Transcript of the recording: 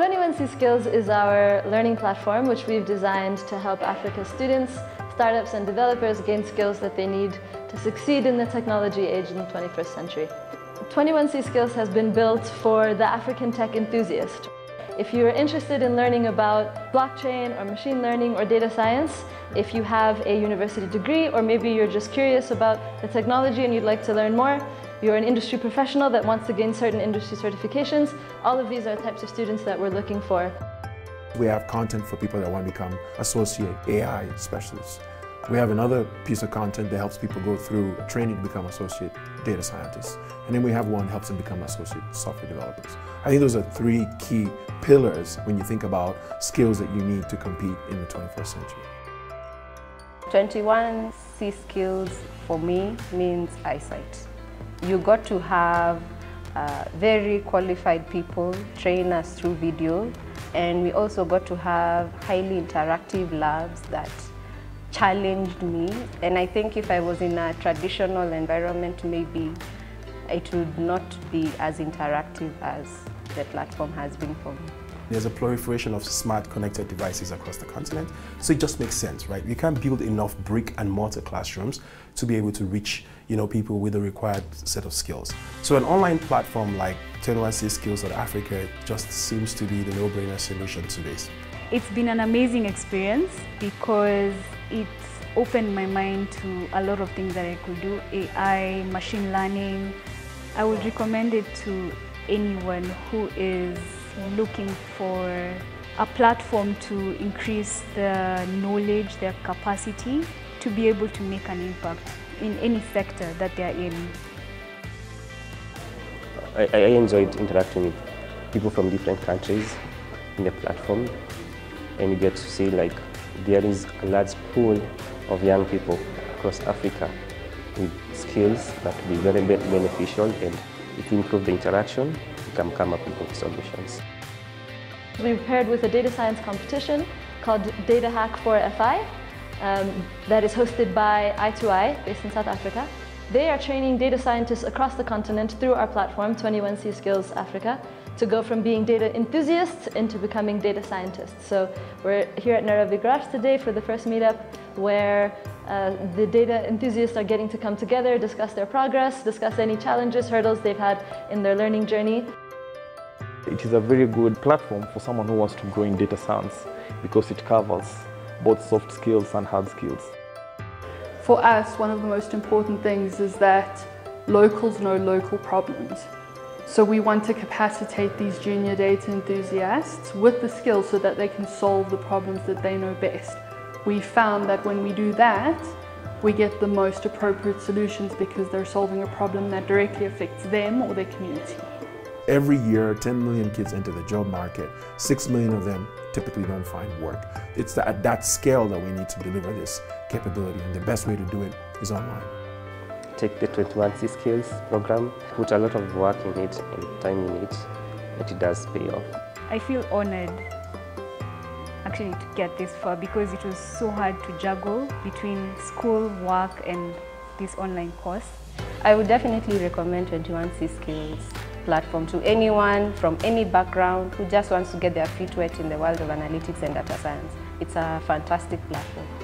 21C Skills is our learning platform which we've designed to help Africa students, startups and developers gain skills that they need to succeed in the technology age in the 21st century. 21C Skills has been built for the African tech enthusiast. If you're interested in learning about blockchain or machine learning or data science, if you have a university degree or maybe you're just curious about the technology and you'd like to learn more, you're an industry professional that wants to gain certain industry certifications, all of these are types of students that we're looking for. We have content for people that want to become associate AI specialists. We have another piece of content that helps people go through training to become associate data scientists. And then we have one that helps them become associate software developers. I think those are three key pillars when you think about skills that you need to compete in the 21st century. 21 C skills for me means eyesight. You got to have uh, very qualified people train us through video and we also got to have highly interactive labs that challenged me and I think if I was in a traditional environment maybe it would not be as interactive as the platform has been for me. There's a proliferation of smart connected devices across the continent, so it just makes sense, right? We can't build enough brick and mortar classrooms to be able to reach you know, people with the required set of skills. So an online platform like 21C Skills Africa just seems to be the no-brainer solution to this. It's been an amazing experience because it's opened my mind to a lot of things that I could do, AI, machine learning. I would recommend it to anyone who is looking for a platform to increase their knowledge, their capacity to be able to make an impact in any sector that they are in. I, I enjoyed interacting with people from different countries in the platform and you get to see like there is a large pool of young people across Africa with skills that will be very beneficial and if you improve the interaction, you can come up with solutions. We paired with a data science competition called Data Hack for FI um, that is hosted by i2i based in South Africa. They are training data scientists across the continent through our platform, 21C Skills Africa, to go from being data enthusiasts into becoming data scientists. So we're here at Nairobi today for the first meetup where uh, the data enthusiasts are getting to come together, discuss their progress, discuss any challenges, hurdles they've had in their learning journey. It is a very good platform for someone who wants to grow in data science because it covers both soft skills and hard skills. For us, one of the most important things is that locals know local problems. So we want to capacitate these junior data enthusiasts with the skills so that they can solve the problems that they know best. We found that when we do that, we get the most appropriate solutions because they're solving a problem that directly affects them or their community. Every year, 10 million kids enter the job market. 6 million of them typically don't find work. It's at that scale that we need to deliver this capability, and the best way to do it is online. Take the 21C Skills program, put a lot of work in it and time in it, and it does pay off. I feel honored actually to get this far because it was so hard to juggle between school, work and this online course. I would definitely recommend 21C Skills platform to anyone from any background who just wants to get their feet wet in the world of analytics and data science. It's a fantastic platform.